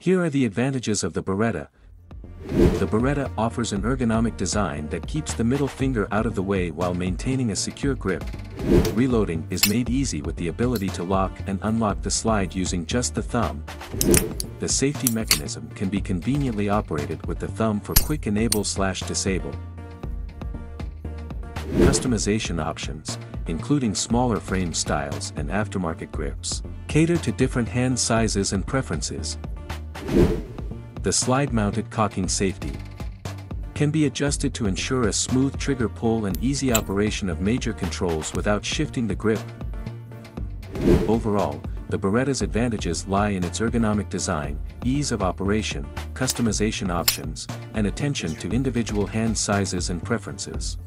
Here are the advantages of the Beretta. The Beretta offers an ergonomic design that keeps the middle finger out of the way while maintaining a secure grip. Reloading is made easy with the ability to lock and unlock the slide using just the thumb. The safety mechanism can be conveniently operated with the thumb for quick enable slash disable. Customization options, including smaller frame styles and aftermarket grips, cater to different hand sizes and preferences. The slide-mounted cocking safety can be adjusted to ensure a smooth trigger pull and easy operation of major controls without shifting the grip. Overall, the Beretta's advantages lie in its ergonomic design, ease of operation, customization options, and attention to individual hand sizes and preferences.